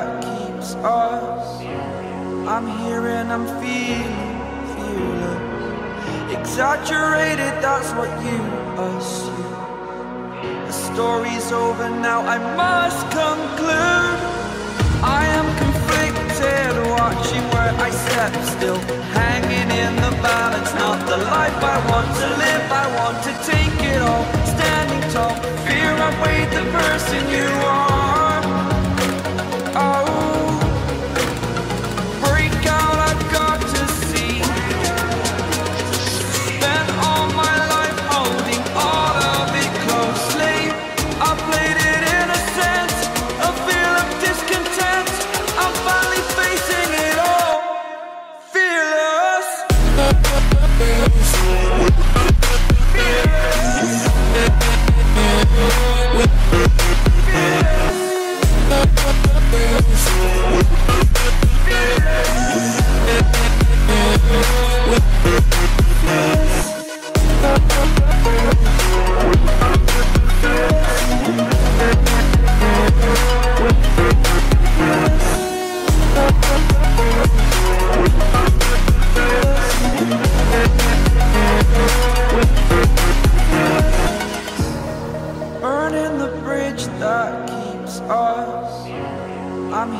that keeps us. I'm here and I'm feeling fearless. Exaggerated, that's what you assume. The story's over now, I must conclude. I fearless.